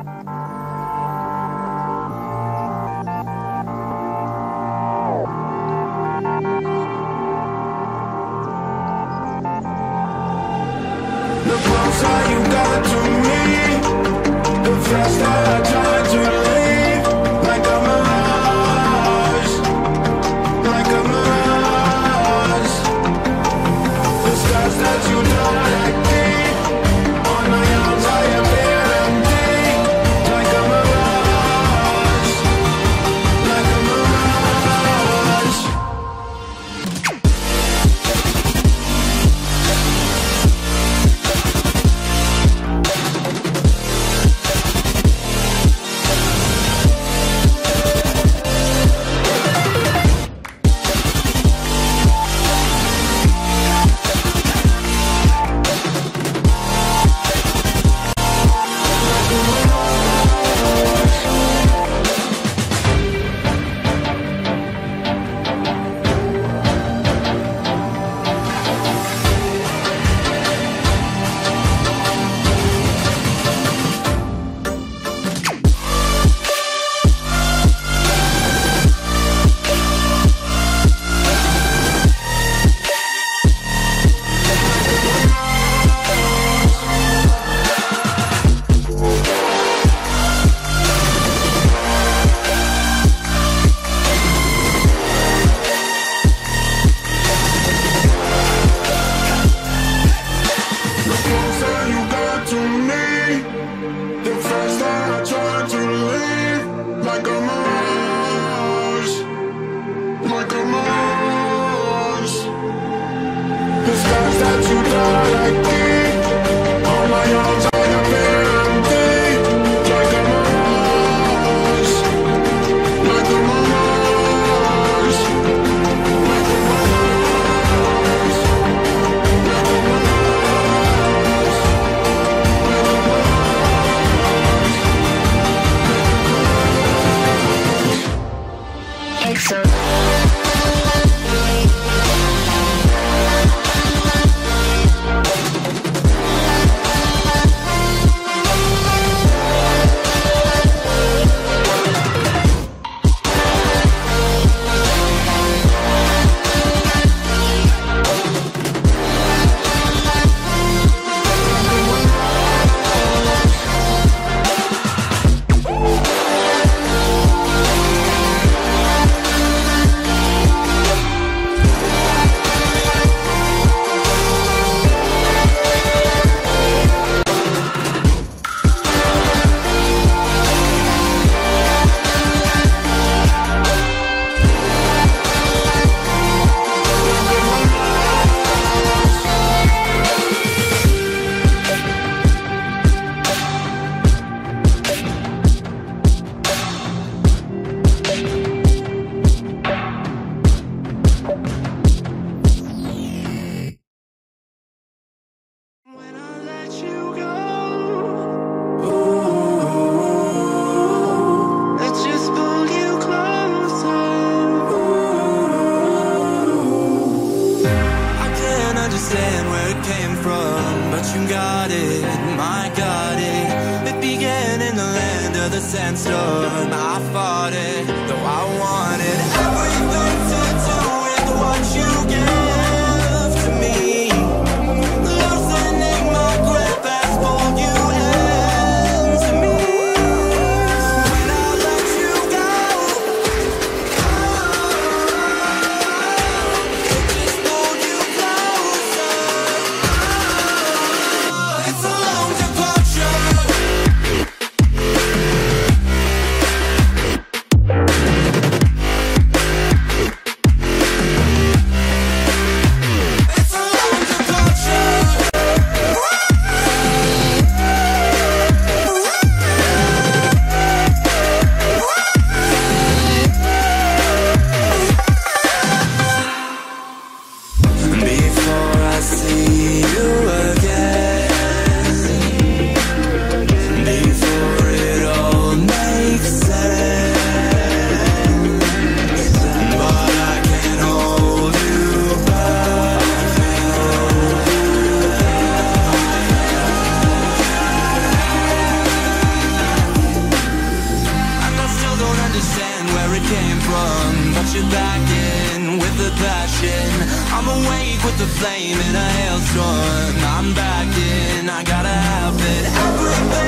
The closer you got to me like understand where it came from, but you got it, my got it. It began in the land of the sandstorm. I fought it. where it came from. But you're back in with the passion. I'm awake with the flame in a hailstorm. I'm back in, I gotta have it. Everybody